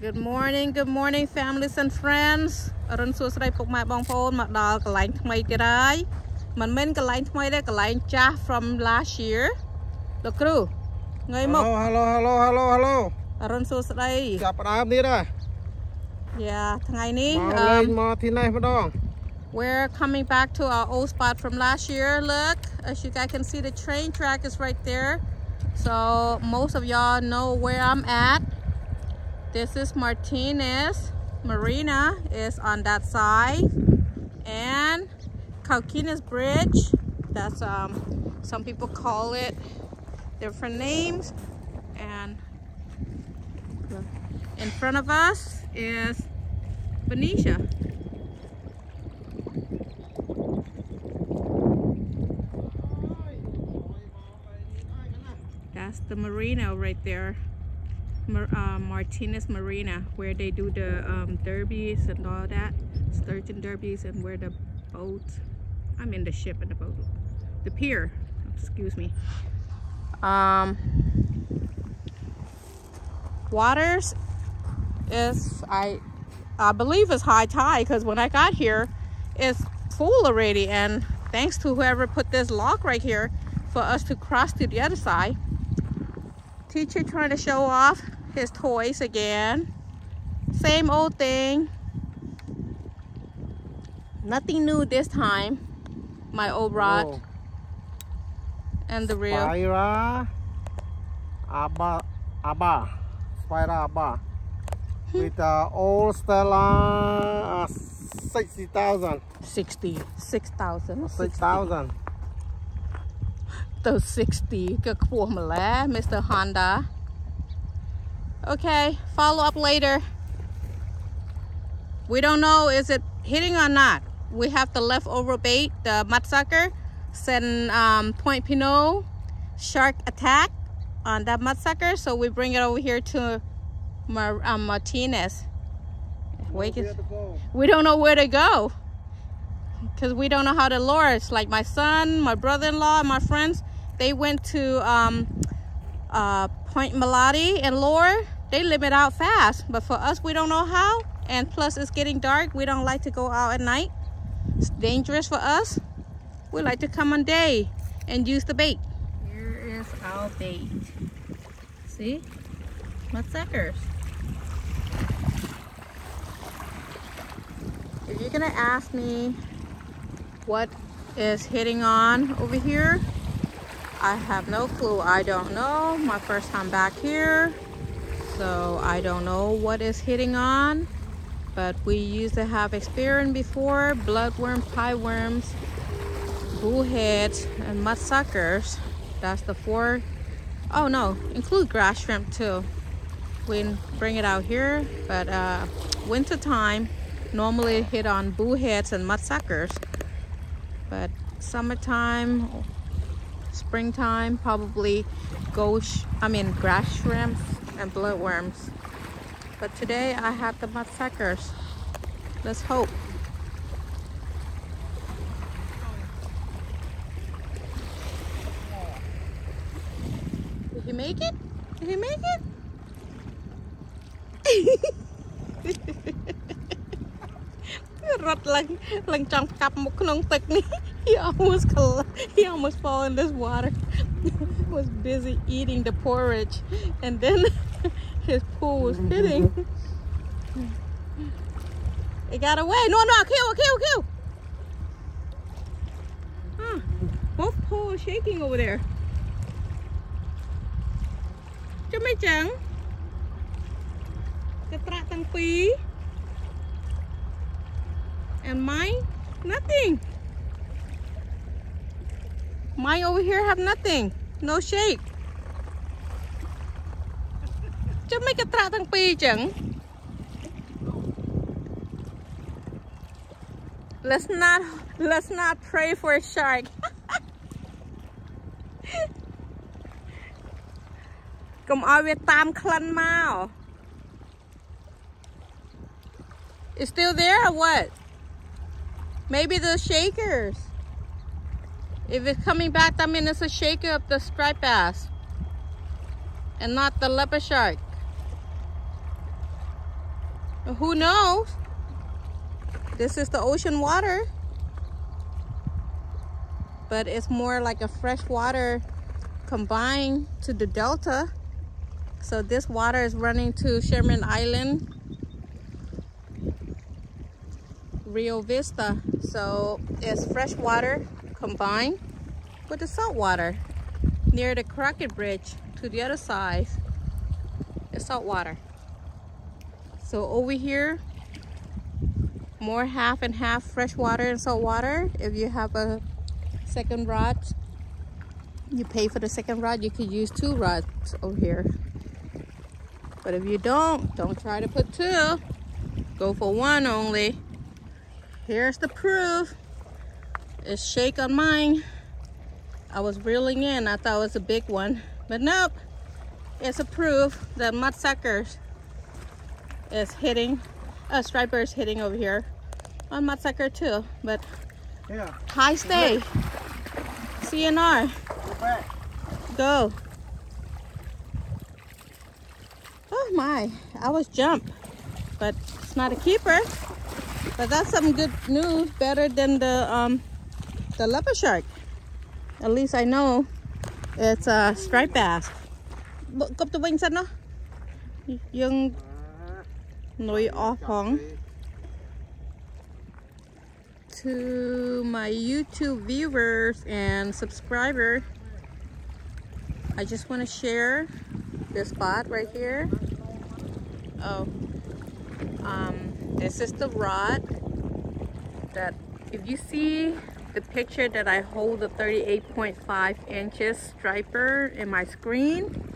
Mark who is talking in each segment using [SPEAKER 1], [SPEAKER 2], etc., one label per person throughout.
[SPEAKER 1] Good morning good morning families and friends អរុនសួស្តីពុកម៉ែបងប្អូនមកដល់កន្លែងថ្មីទៀតហើយមិនមែនកន្លែងថ្មីទេកន្លែងចាស់ from last year លោកគ្រូងៃមក
[SPEAKER 2] Hello hello hello hello
[SPEAKER 1] អរុនសួស្តី
[SPEAKER 2] ចាប់ផ្ដើមទៀតហើយ
[SPEAKER 1] Yeah ថ្ងៃនេះ
[SPEAKER 2] មកលេងមកទីនេះម្ដង
[SPEAKER 1] We're coming back to our old spot from last year. Look, as you guys can see, the train track is right there. So most of y'all know where I'm at. This is Martinez Marina is on that side. And Carquinez Bridge, that's um, some people call it different names. And in front of us is Benicia. That's the marina right there. Uh, Martinez Marina where they do the um, derbies and all that sturgeon derbies and where the boat I'm in the ship and the boat the pier excuse me. Um, waters is I I believe it's high tide because when I got here it's full already and thanks to whoever put this lock right here for us to cross to the other side. Teacher trying to show off his toys again. Same old thing. Nothing new this time. My old rod. Oh. And the real.
[SPEAKER 2] Spira Abba Abba. Spira Abba. With uh, old Stella uh, 60,000.
[SPEAKER 1] 60. 6,000.
[SPEAKER 2] 6,000.
[SPEAKER 1] ទៅ60ក៏ខ្ពស់ម្ល៉េះ Mr. Honda Okay, follow up later. We don't know is it hitting or not. We have the leftover bait, the mudsucker, send um, Point Pinole shark attack on that mudsucker. So we bring it over here to Mar um, Martinez. We, don't know where to go because we don't know how to lure. It's like my son, my brother-in-law, my friends, they went to um, uh, Point Molate and lure they limit out fast but for us we don't know how. And plus it's getting dark. We don't like to go out at night. It's dangerous for us. We like to come on day and use the bait. Here is our bait. See? Mudsuckers if you're gonna ask me what is hitting on over here I have no clue. I don't know. My first time back here so I don't know what is hitting on but we used to have experience before bloodworm pie worms bullheads and mudsuckers that's the four. Oh no include grass shrimp too. We bring it out here but uh winter time normally hit on bullheads and mudsuckers but summertime springtime probably ghost i mean grass shrimps and bloodworms. But today I have the mudsuckers. Let's hope. Did he make it? Did he make it? he almost he almost fall in this water was busy eating the porridge and then his pool was hitting. It got away. No, no, kill, kill, kill. Huh. Both pools shaking over there. Chứ mấy And mine Nothing Mine over here have nothing No shake ចុះមិនក៏ត្រាក់ទាំងពីរចឹង Let's not let's not pray for a shark កុំឲ្យវាតាមក្លិនមក It's still there or what? Maybe the shakers. If it's coming back, that means it's a shaker of the striped bass and not the leopard shark. Who knows? This is the ocean water. But it's more like a fresh water combined to the delta. So this water is running to Sherman Island, Rio Vista. So it's fresh water combined with the salt water near the Crockett Bridge to the other side. It's salt water. So over here, more half and half fresh water and salt water. If you have a second rod, you pay for the second rod, you could use two rods over here. But if you don't, don't try to put two. Go for one only. Here's the proof. It's shake on mine. I was reeling in. I thought it was a big one. But nope. It's a proof that mudsuckers is hitting. A striper is hitting over here. On mudsucker too. But
[SPEAKER 2] Yeah.
[SPEAKER 1] high stay. CNR.
[SPEAKER 2] Go.
[SPEAKER 1] Oh my, I was jump, but it's not a keeper. But that's some good news, better than the um the leopard shark. At least I know it's a striped bass. Cụp từ bên sân đó. Dương ó phóng. To my YouTube viewers and subscribers, I just want to share this spot right here. Oh, um, this is the rod that if you see the picture that I hold the 38.5 inches striper in my screen,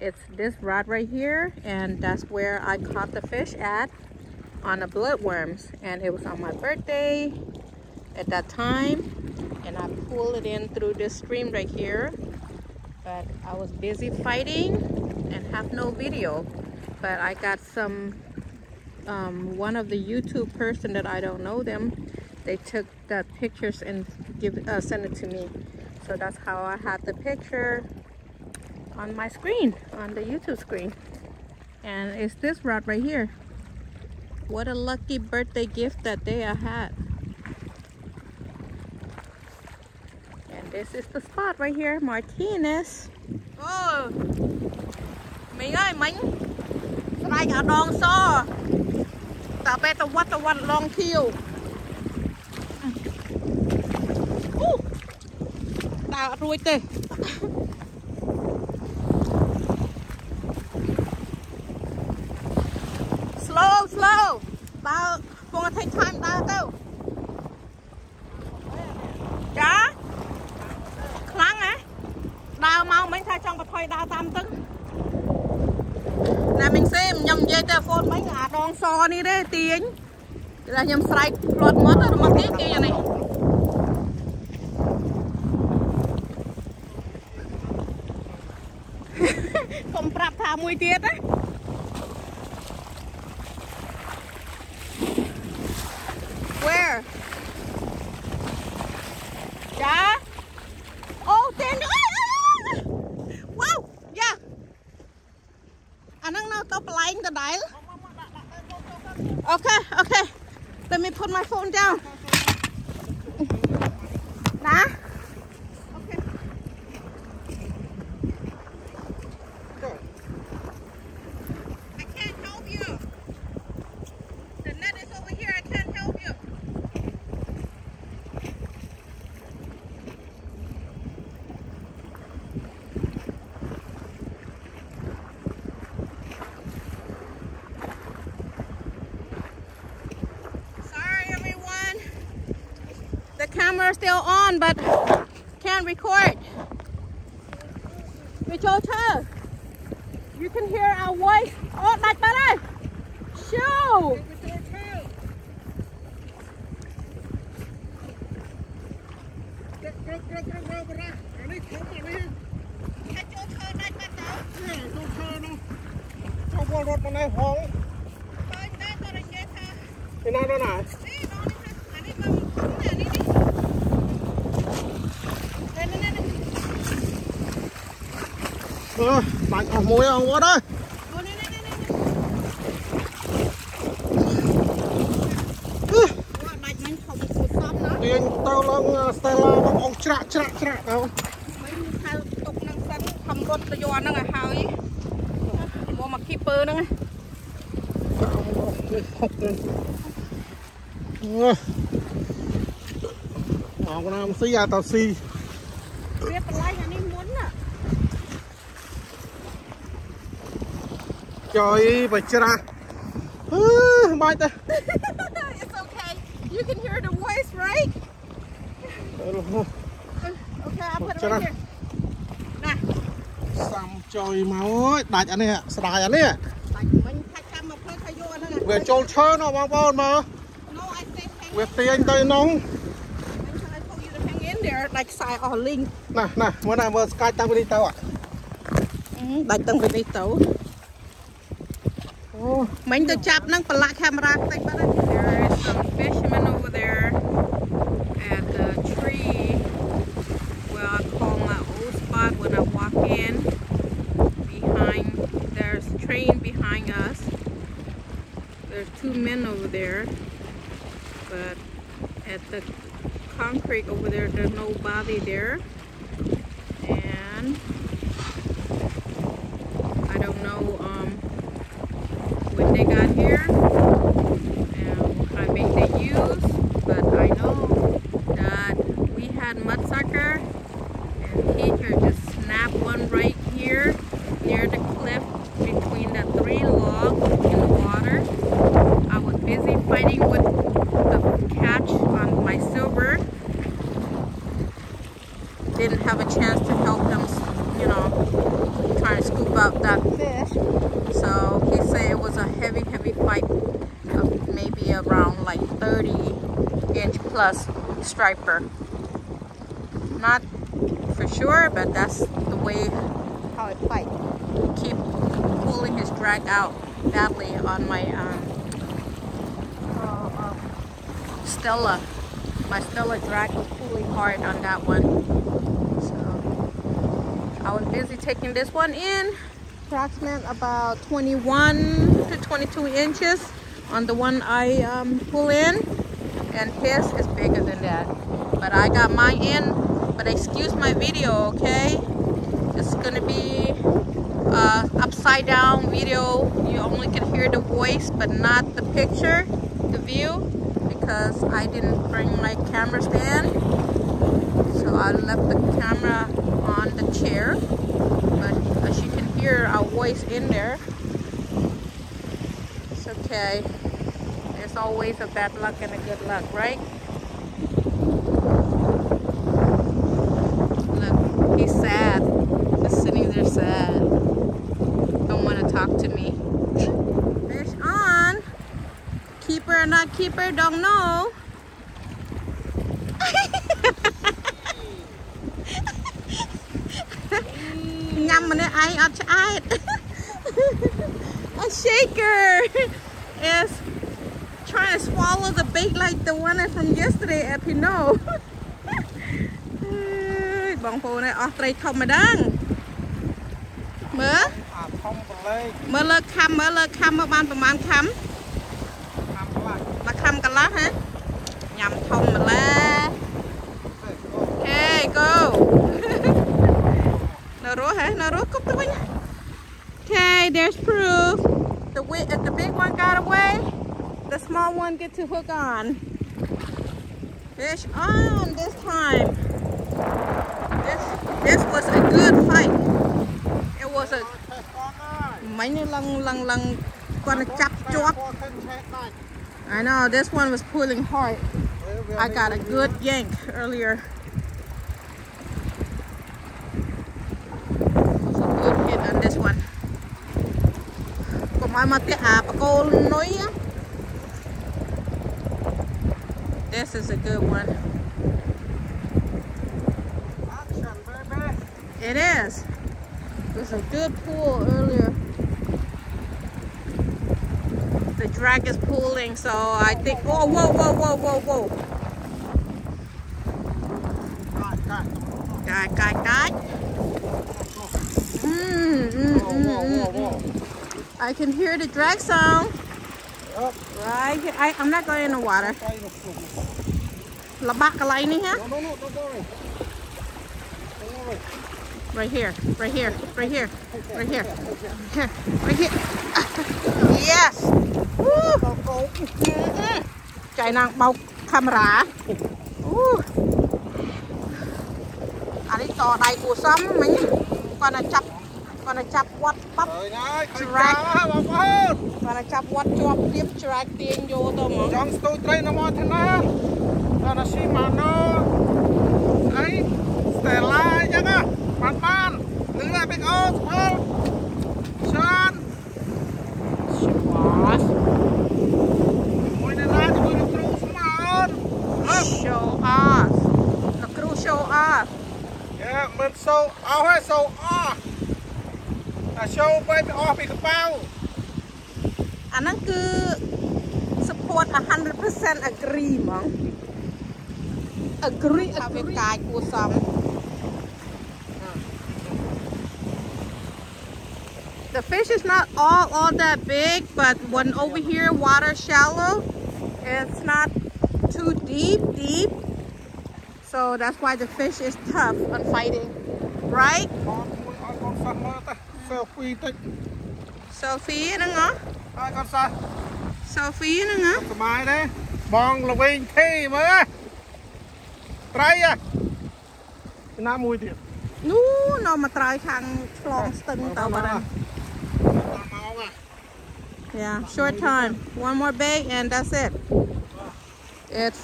[SPEAKER 1] it's this rod right here and that's where I caught the fish at on the bloodworms. And it was on my birthday at that time and I pulled it in through this stream right here. But I was busy fighting and have no video. But I got some um, one of the YouTube person that I don't know them they took the pictures and give uh, send it to me. So that's how I had the picture on my screen on the YouTube screen and it's this rod right here what a lucky birthday gift that day I had and this is the spot right here Martinez oh mình ơi mình cái này ở đòn so តើពេលទៅវត្តទៅវត្តឡងខៀវអូដើរអត់រួចទេ គង់តែ take time ដើរទៅចាខ្លាំងហ៎ដើរមកមិញថាចង់បថុយដើរតាមទឹកណាមិញសេខ្ញុំនិយាយទៅហ្វូនមិញអាដងសនេះទេទាញគឺថាខ្ញុំស្រែកផ្លាត់មាត់ទៅមកទាញទាញអានេះកុំប្រាប់ថាមួយទៀតណា still on, but can't record. You can hear our voice. Oh, like better. Shoo!
[SPEAKER 2] Hãy បាច់អស់មួយអងវត្តអើយ
[SPEAKER 1] ទាញទៅឡើង
[SPEAKER 2] ស្តេឡាបងអងច្រាក់ច្រាក់ច្រាក់ទៅ
[SPEAKER 1] មិនហៅទុកនឹងសិនខំរត់ទៅយន់ហ្នឹងឲ្យហើយមកមកគីពើហ្នឹង
[SPEAKER 2] អងណាមស៊ីអាតស៊ី
[SPEAKER 1] វាបន្លែអានេះ
[SPEAKER 2] ចុយបើច្រាស់អឺបាច់ទៅ
[SPEAKER 1] It's okay you can hear the voice right
[SPEAKER 2] រហូត
[SPEAKER 1] Okay I put it
[SPEAKER 2] Cho
[SPEAKER 1] right
[SPEAKER 2] nó.
[SPEAKER 1] here ណា
[SPEAKER 2] សាំចុយមកអើយដាច់អានេះស្ដាយអានេះ
[SPEAKER 1] បាច់មិញខាច់ចាំមកផ្លូវថាយកអាហ្នឹង
[SPEAKER 2] វាចូលឈើណោះបងប្អូនមើល
[SPEAKER 1] No I say hang
[SPEAKER 2] វាទាញទៅក្នុង
[SPEAKER 1] Until I told you to hang in there like ខ្សែអស់លីង
[SPEAKER 2] ណាណាមើលណាមើលស្កាច់តាំងពីនេះទៅអា
[SPEAKER 1] ដាច់តាំងពីនេះទៅ Mind the chap nang pala camera There is some fishermen over there at the tree where I call my old spot when I walk in. Behind, there's train behind us. There's two men over there, but at the concrete over there, there's nobody there. And I don't know um, here and what kind of bait they use, but I know that we had mudsucker and he could just snap one right here near the cliff between the three logs in the water. I was busy fighting with the catch on my silver. Didn't have a chance to help him, you know, trying to scoop out that fish. So he said it was a heavy, heavy fight of maybe around like 30 inch plus striper. Not for sure, but that's the way how it fight. Keep pulling his drag out badly on my um, Stella. My Stella drag was pulling hard on that one. So I was busy taking this one in approximate about 21 to 22 inches on the one I um, pull in and his is bigger than that but I got mine in but excuse my video okay it's gonna be uh, upside down video you only can hear the voice but not the picture the view because I didn't bring my camera stand so I left the camera on the chair but as you can hear our voice in there. It's okay. There's always a bad luck and a good luck, right? Keeper or not keeper, don't know. nhâm mà nó ai ở ai a shaker is trying to swallow the bait like the one from yesterday at Pino បងប្អូនអស់ត្រីធំម្ដងមើល
[SPEAKER 2] អាធំប្រឡេក
[SPEAKER 1] មើលលើខំមើលលើខំមើលបានប្រហែលខំ
[SPEAKER 2] ខាំ
[SPEAKER 1] small one get to hook on. Fish on this time. This this was a good fight. It was a
[SPEAKER 2] ឆេះកនហើយ
[SPEAKER 1] mấy như lăng lăng lăng con chắp
[SPEAKER 2] ជា
[SPEAKER 1] chop.
[SPEAKER 2] ប់ឆេះដាច់
[SPEAKER 1] I know this one was pulling hard. I got a good yank earlier. Was a good hit on this one. Còn mai mà cái à bà cô nói á. This is a good one. It is. There's a good pull earlier. The drag is pulling, so I think. Whoa, whoa, whoa, whoa, whoa,
[SPEAKER 2] whoa. God, God.
[SPEAKER 1] God, God, God. Mm, mm, mm, mm, mm. I can hear the drag sound.
[SPEAKER 2] Yep.
[SPEAKER 1] Right, I, I'm not going in the water. Labak lining here?
[SPEAKER 2] No, no, no, don't worry. Don't worry.
[SPEAKER 1] Right here, right here, right here, right here, right here, right here. Yes! Woo!
[SPEAKER 2] Chạy nàng
[SPEAKER 1] bao camera. Woo! À đi tỏ đầy của xóm mình. Còn là chập គាត់ទៅចាប់វត្តបាប់
[SPEAKER 2] ច្រាច់
[SPEAKER 1] ប
[SPEAKER 2] ងប្អូន
[SPEAKER 1] គាត់ទៅចាប់វត្តជាប់ទៀតច្រាច់ទាញយកទៅហ្មង
[SPEAKER 2] ចង់ស្ទូចត្រីនៅមាត់ថ្នាលដល់ណាស៊ីម៉ាណូអីស្តេឡាអញ្ចឹង
[SPEAKER 1] បាន
[SPEAKER 2] បាននឹងឡាបេកអូស្ផលសាន
[SPEAKER 1] ស៊ីវ៉ាស
[SPEAKER 2] មួយនៅឡាជាមួយលោកគ្រូស្មោន
[SPEAKER 1] អឺ show us លោកគ្រូ show us
[SPEAKER 2] yeah មិនសូអស់ហើយសូអស់ bị o bị cái bao.
[SPEAKER 1] អាហ្នឹងគឺ support 100% agree ហ្មង agree ថាវាកាយគួសម The fish is not all all that big, but when over here water shallow, it's not too deep, deep. So that's why the fish is tough on fighting, right?
[SPEAKER 2] Con mùi oi con sắt mơ ta. Selfie tích.
[SPEAKER 1] Sophie ហ្នឹងហ៎
[SPEAKER 2] Oi con sắt.
[SPEAKER 1] Sophie ហ្នឹងហ៎
[SPEAKER 2] សបាយទេបងល្វិញធីមើលត្រីអាណាមួយទៀត
[SPEAKER 1] នោះនៅមកត្រើយខាងឆ្លងស្ទឹងទៅបាត់ហើយ
[SPEAKER 2] ម៉ោងអា
[SPEAKER 1] Yeah, short time. One more bait and that's it. It's,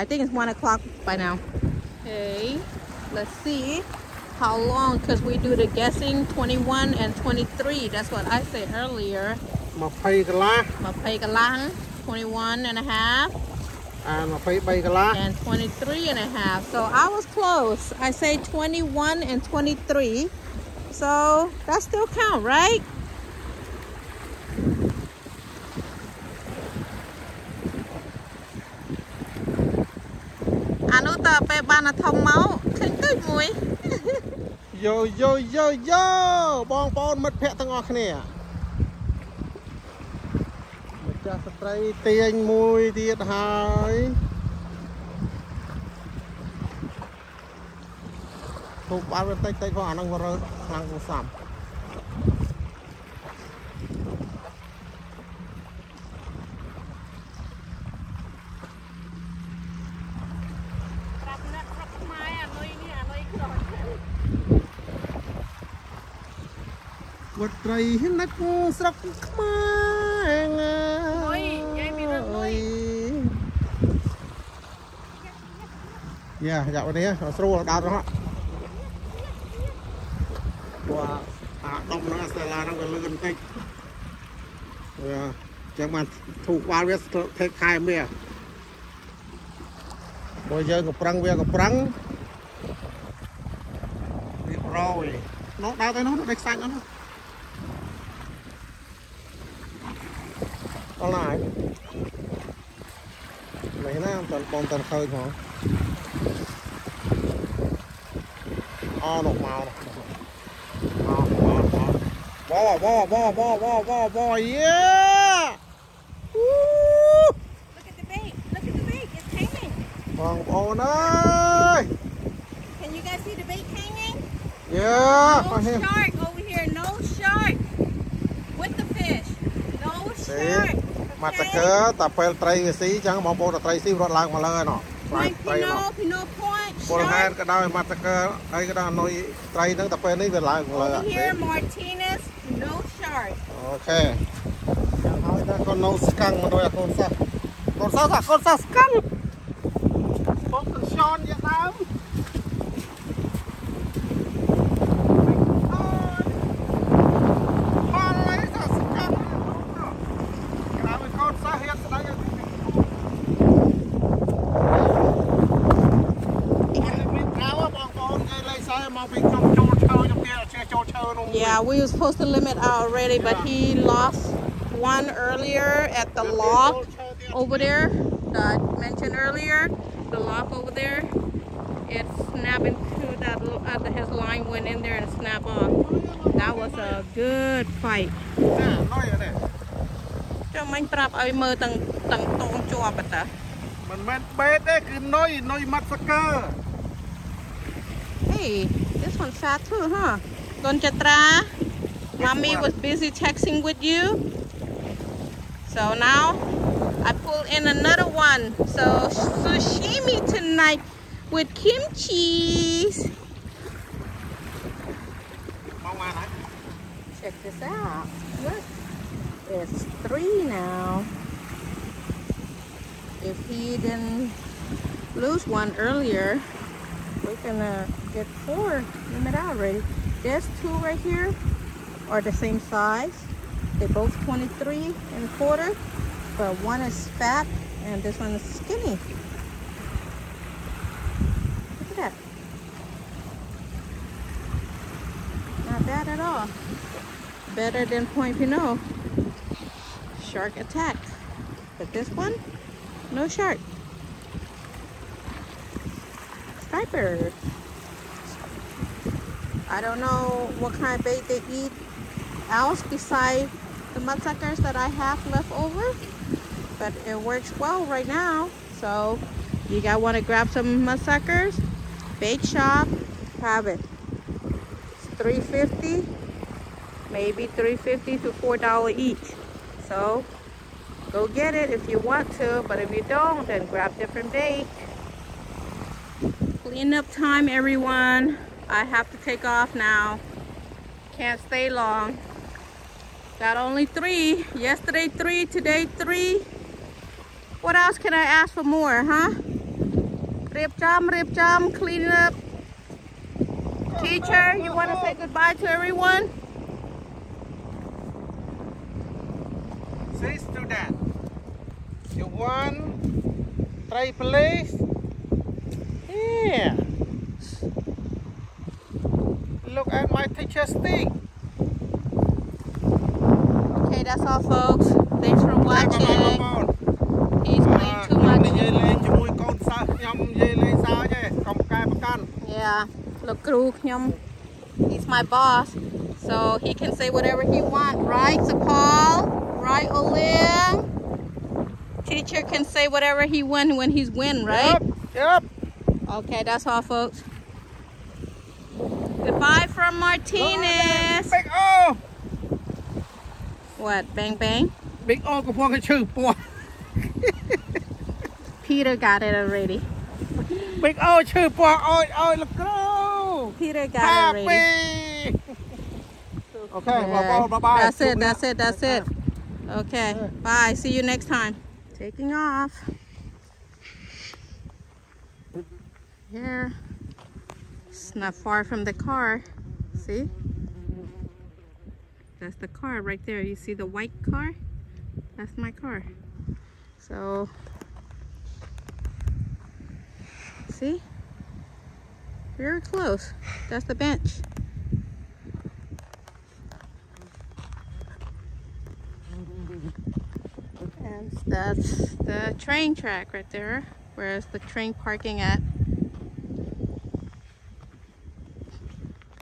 [SPEAKER 1] I think it's one o'clock by now. Okay, let's see how long, because we do the guessing 21 and 23. That's what I said earlier.
[SPEAKER 2] 20កន្លះ
[SPEAKER 1] Mapay kalang, 21 and a half,
[SPEAKER 2] អា23កន្លះ
[SPEAKER 1] and 23 and a half. So I was close. I say 21 and 23. So that still count, right? À nó tờ pe ban là thông máu Khánh tức mùi
[SPEAKER 2] យោ យោយោយោបងប្អូនមិត្តភ័ក្តិទាំងអស់គ្នាម្ចាស់ស្ត្រីទាញមួយទៀតហើយទូកបាល់វាតិចតិចផងអាហ្នឹងវារើខ្លាំងគួរសម វត្តត្រីណាត់ស្រុកខ្មែរង
[SPEAKER 1] អុយយាយមានរត់លុយ
[SPEAKER 2] យ៉ាយ៉ាប់នេះស្រួលដោតហ្នឹងព្រោះអាដុំហ្នឹងអាស្តេឡាហ្នឹងវាលឿនបន្តិចវាចឹងបានធូកបាល់វាថេកខែមាបើយើងក៏ប្រឹងវាក៏ប្រឹងរៀបរយនោះដើរទៅនោះដេកខ្សាច់នោះ Wow, wow, wow, wow, wow, wow, wow, yeah! Woo!
[SPEAKER 1] Look at the bait, look at the bait, it's hanging.
[SPEAKER 2] Oh no!
[SPEAKER 1] Can you guys see the bait hanging?
[SPEAKER 2] Yeah!
[SPEAKER 1] No shark over here, no shark! With the fish, no shark!
[SPEAKER 2] មកតកើតាពេលត្រីវាស៊ីចឹងបងប្អូនតាត្រីស៊ីរត់ឡើងមកលើណោះស្លាញ់
[SPEAKER 1] Point
[SPEAKER 2] ត្រីណោះ
[SPEAKER 1] Pino, Pino Point.
[SPEAKER 2] ពលហេតុ
[SPEAKER 1] Shark.
[SPEAKER 2] ក៏ដោយមកតកើហើយក៏ដោយអនុយត្រីហ្នឹងតាពេលនេះវាឡើងមកលើ
[SPEAKER 1] Over here, Martinez. No shark.
[SPEAKER 2] អូខេហើយតែកូននៅស្កាំងមកដោយអាកូនសាសកូនសាសអាកូនសាសស្កាំងបងទៅឈនយ៉ាងដើម
[SPEAKER 1] Yeah, we were supposed to limit out already, but he lost one earlier at the lock over there that I mentioned earlier. The lock over there. It snapped into that lo- uh, his line went in there and snapped off. That was a good fight. ចាំមិញប្រាប់ឲ្យមើលទាំងទាំងតងជាប់បតា
[SPEAKER 2] មិនមែនបេតទេគឺនុយនុយម៉ាត់សាកើ
[SPEAKER 1] Hey, this one's fat too, huh? Conchatra, mommy was busy texting with you. So now I pull in another one. So sashimi tonight with kimchi. Check this out. Look, it's three now. If he didn't lose one earlier, we're gonna get four limit out already. There's two right here are the same size. They're both 23 and a quarter, but one is fat and this one is skinny. Look at that. Not bad at all. Better than Point Pinole. Shark attack. But this one, no shark. Striper. I don't know what kind of bait they eat else beside the mudsuckers that I have left over. But it works well right now. So you guys want to grab some mudsuckers? Bait shop, have it. It's 350 maybe 350 to four dollar each so go get it if you want to but if you don't then grab different bait clean up time everyone. I have to take off now. Can't stay long. Got only three. Yesterday three today three. What else can i ask for more huh? Rip jam rip jam clean up. Teacher you want to say goodbye to everyone?
[SPEAKER 2] Say student you want try place yeah. Look at my teacher's thing.
[SPEAKER 1] Okay, that's all folks. Thanks for watching. He's playing too much. Yeah, look through. He's my boss. So he can say whatever he wants, right, Sapal? Right, Olim? Teacher can say whatever he wants when he's win, right?
[SPEAKER 2] Yep, yep.
[SPEAKER 1] Okay, that's all, folks. Goodbye from Martinez.
[SPEAKER 2] Big O
[SPEAKER 1] What? Bang bang.
[SPEAKER 2] Big O កំពុងតែឈឺពោះ
[SPEAKER 1] Peter got it already.
[SPEAKER 2] Big O ឈឺពោះអោយអោយលោកគ្រូ
[SPEAKER 1] Peter got it
[SPEAKER 2] Happy
[SPEAKER 1] already.
[SPEAKER 2] Okay,
[SPEAKER 1] Yeah.
[SPEAKER 2] bye bye bye.
[SPEAKER 1] That's it, that's it, that's it. Okay, bye. See you next time. Taking off. Here. It's not far from the car. See? That's the car right there. You see the white car? That's my car. So, see? Very close. That's the bench. And that's the train track right there. Where's the train parking at?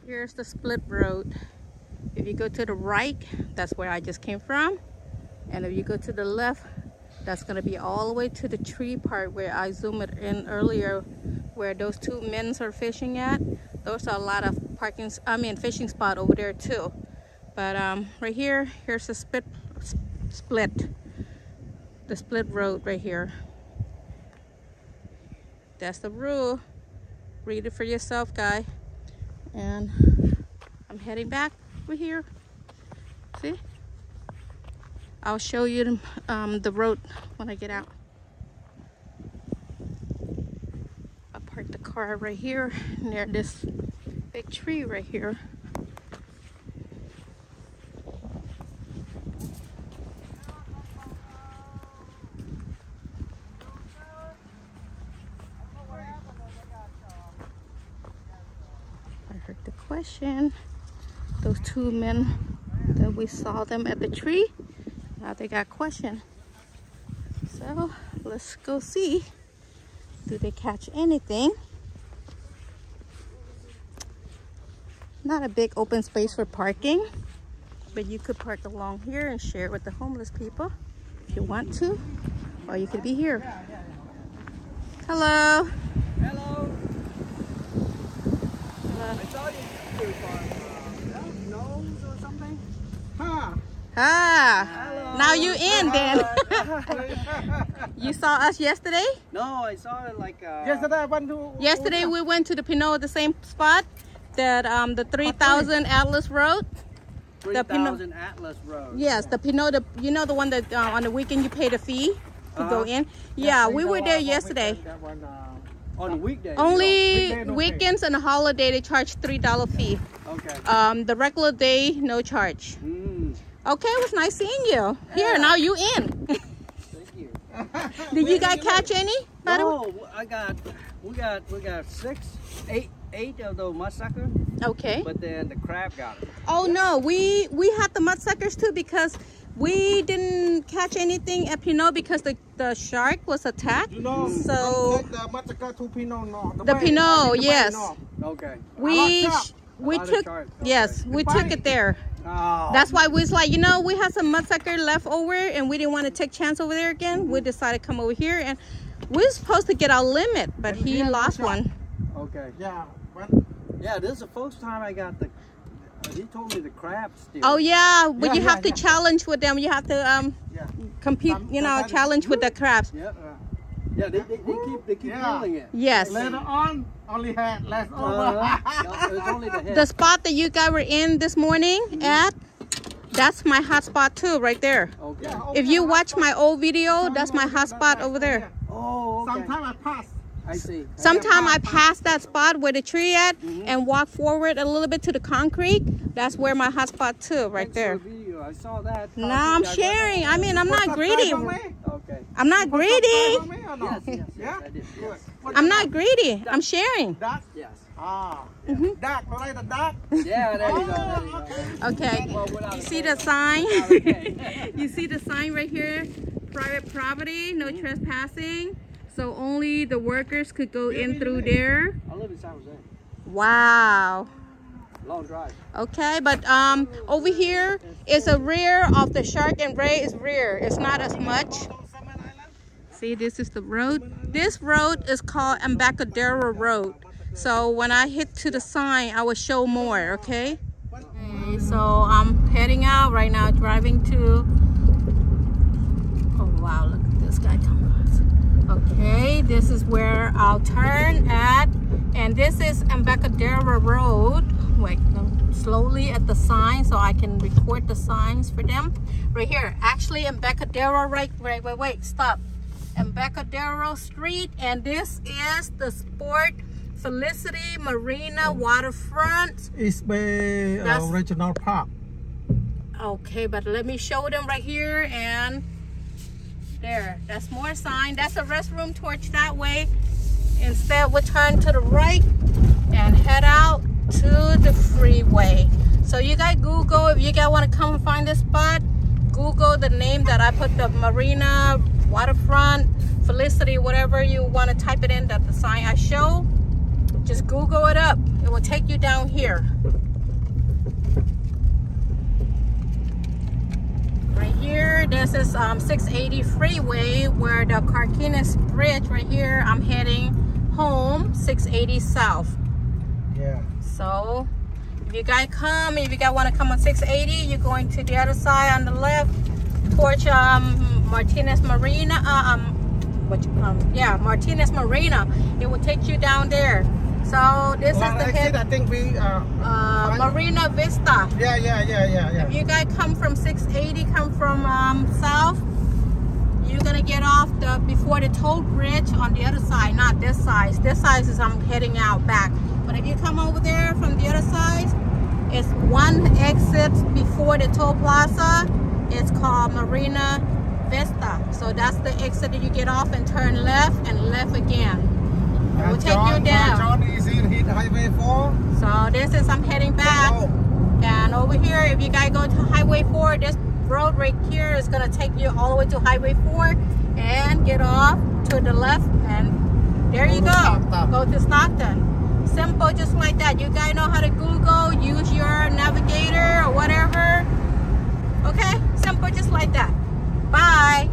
[SPEAKER 1] Here's the split road. If you go to the right, that's where I just came from. And if you go to the left, that's gonna be all the way to the tree part where I zoomed in earlier, where those two men are fishing at. Those are a lot of parking, I mean fishing spot over there too. But um, right here, here's the split, split, the split road right here. That's the rule. Read it for yourself, guy. And I'm heading back over here. See? I'll show you um, the road when I get out. I parked the car right here near this big tree right here. I heard the question. Those two men that we saw them at the tree. Now they got question. So let's go see. Do they catch anything? Not a big open space for parking, but you could park along here and share with the homeless people if you want to, or you could be here. Hello.
[SPEAKER 3] I saw you YouTube uh, nose or something.
[SPEAKER 2] Huh.
[SPEAKER 1] Ah.
[SPEAKER 3] Hello.
[SPEAKER 1] Now you in then.
[SPEAKER 3] Uh,
[SPEAKER 1] you saw us yesterday?
[SPEAKER 3] no, I saw it like uh,
[SPEAKER 2] Yesterday I went to
[SPEAKER 1] Yesterday we went to the Pinot, the same spot that um the 3000 Atlas Road. the Pinot-
[SPEAKER 3] 3000 Atlas Road.
[SPEAKER 1] Yes, the Pinot, the, you know the one that uh, on the weekend you pay the fee to go
[SPEAKER 3] Uh-huh.
[SPEAKER 1] in. Yeah,
[SPEAKER 2] I
[SPEAKER 1] we were there yesterday.
[SPEAKER 2] weekend, That one, uh,
[SPEAKER 3] On weekdays.
[SPEAKER 1] Only
[SPEAKER 2] weekday no pay.
[SPEAKER 1] weekends and a holiday they charge three dollar fee.
[SPEAKER 3] Okay.
[SPEAKER 1] Um, the regular day no charge.
[SPEAKER 3] Mm,
[SPEAKER 1] Okay, it was nice seeing you. Here, now you in.
[SPEAKER 3] thank you.
[SPEAKER 1] Did you guys catch any?
[SPEAKER 3] No, I got, we got, we got six, eight, eight of those mudsucker,
[SPEAKER 1] Okay.
[SPEAKER 3] but then the crab got it.
[SPEAKER 1] Oh no, we we had the mudsuckers too because we didn't catch anything at Pinot because the, the shark was attacked.
[SPEAKER 2] You know,
[SPEAKER 1] So-
[SPEAKER 2] the to Pinot Noir.
[SPEAKER 1] The
[SPEAKER 2] way,
[SPEAKER 1] Pinot,
[SPEAKER 2] the way
[SPEAKER 1] yes.
[SPEAKER 2] north.
[SPEAKER 3] Okay.
[SPEAKER 1] We
[SPEAKER 2] lot of
[SPEAKER 1] sh- we
[SPEAKER 3] A lot of
[SPEAKER 1] took
[SPEAKER 3] sharks,
[SPEAKER 1] yes we
[SPEAKER 2] The
[SPEAKER 1] took it there.
[SPEAKER 3] Oh.
[SPEAKER 1] That's why we was like you know we had some mudsucker left over and we didn't want to take chance over there again. We mm-hmm. decided to come over here and we were supposed to get our limit, but
[SPEAKER 2] And
[SPEAKER 1] he
[SPEAKER 2] he had no
[SPEAKER 1] lost one.
[SPEAKER 3] Okay.
[SPEAKER 2] Yeah, but
[SPEAKER 3] Yeah, this is the first time I got the. He told me the crab still.
[SPEAKER 1] Oh yeah, but
[SPEAKER 2] Yeah,
[SPEAKER 1] you
[SPEAKER 2] yeah,
[SPEAKER 1] have to challenge with them. You have to um
[SPEAKER 2] yeah.
[SPEAKER 1] compete.
[SPEAKER 2] Some-
[SPEAKER 1] You know, challenge with the crabs.
[SPEAKER 3] Yep.
[SPEAKER 2] Uh,
[SPEAKER 3] Yeah, they, they, they keep they keep
[SPEAKER 2] Yeah.
[SPEAKER 3] killing it.
[SPEAKER 1] Yes.
[SPEAKER 2] later on, only had less over.
[SPEAKER 3] Uh, no, it was only the head.
[SPEAKER 1] The spot that you guys were in this morning at, that's my hot spot too, right there.
[SPEAKER 3] okay.
[SPEAKER 2] Yeah, over
[SPEAKER 1] If you watch my old video,
[SPEAKER 2] Some
[SPEAKER 1] that's my
[SPEAKER 2] over
[SPEAKER 1] hot spot over there.
[SPEAKER 3] Oh, okay.
[SPEAKER 2] Sometimes I pass.
[SPEAKER 3] I see.
[SPEAKER 1] Sometime I pass that spot where the tree at
[SPEAKER 3] Mhm.
[SPEAKER 1] and walk forward a little bit to the concrete. That's where my hot spot too, right
[SPEAKER 3] Thanks
[SPEAKER 1] there.
[SPEAKER 3] For the video. I saw that.
[SPEAKER 1] No, I'm sharing. I mean, I'm not greedy.
[SPEAKER 2] subscribe on me?
[SPEAKER 3] Okay.
[SPEAKER 1] I'm not greedy.
[SPEAKER 2] subscribe on me or no?
[SPEAKER 3] Yes, yes, yes,
[SPEAKER 2] Yeah?
[SPEAKER 3] yes,
[SPEAKER 2] yes.
[SPEAKER 1] I'm not
[SPEAKER 2] got?
[SPEAKER 1] greedy. I'm sharing.
[SPEAKER 2] Dark?
[SPEAKER 3] Yes.
[SPEAKER 2] Ah. Dark, right? The dark?
[SPEAKER 3] Yeah, there you go. There you
[SPEAKER 2] Oh,
[SPEAKER 3] go.
[SPEAKER 2] okay.
[SPEAKER 1] Okay.
[SPEAKER 3] Well,
[SPEAKER 1] You see the sign? You see the sign right here? Private property, no trespassing. So only the workers could go in through there.
[SPEAKER 3] I live in San Jose.
[SPEAKER 1] Wow.
[SPEAKER 3] Long drive.
[SPEAKER 1] Okay, but um over here is a rear of the shark and ray is rear. It's not as much. See, this is the road. This road is called Embarcadero Road. So when I hit to the sign, I will show more, okay? Okay, so I'm heading out right now, driving to... Oh, wow, look at this guy coming. Okay, this is where I'll turn at. And this is Embarcadero Road. Wait, slowly at the sign so I can record the signs for them. Right here, actually Embarcadero, right, wait, wait, wait, stop. Embarcadero Street, and this is the Sport Felicity Marina Waterfront.
[SPEAKER 2] It's
[SPEAKER 1] That's-
[SPEAKER 2] uh, Regional Park.
[SPEAKER 1] Okay, but let me show them right here and there. That's more sign. That's a restroom torch that way. Instead, we'll turn to the right and head out to the freeway. So you guys Google, if you guys want to come and find this spot, Google the name that I put the marina, waterfront, Felicity, whatever you want to type it in, that the sign I show. Just Google it up. It will take you down here. Right here, this is um, 680 freeway where the Carquinez Bridge right here, I'm heading home, 680 south.
[SPEAKER 2] Yeah.
[SPEAKER 1] So if you guys come, if you guys want to come on 680, you're going to the other side on the left towards um, Martinez Marina. Uh, um, what you, um, yeah, Martinez Marina. It will take you down there. So this is the
[SPEAKER 2] exit,
[SPEAKER 1] head,
[SPEAKER 2] I think we, uh,
[SPEAKER 1] uh, Marina Vista.
[SPEAKER 2] yeah, yeah, yeah, yeah, yeah.
[SPEAKER 1] If you guys come from 680, come from um, south, you're gonna get off the before the toll bridge on the other side, not this side. This side is I'm heading out back. But if you come over there from the other side, it's one exit before the toll plaza. It's called Marina Vista. So that's the exit that you get off and turn left and left again. It will
[SPEAKER 2] And
[SPEAKER 1] take
[SPEAKER 2] John,
[SPEAKER 1] you down.
[SPEAKER 2] John is in hit Highway 4.
[SPEAKER 1] So this is I'm heading back.
[SPEAKER 2] Oh,
[SPEAKER 1] And over here, if you guys go to Highway 4, this road right here is gonna take you all the way to Highway 4 and get off to the left and there you
[SPEAKER 2] Go to
[SPEAKER 1] go.
[SPEAKER 2] Stockton.
[SPEAKER 1] Go to Stockton. Simple, just like that. You guys know how to Google, use your navigator or whatever. Okay, simple, just like that. Bye.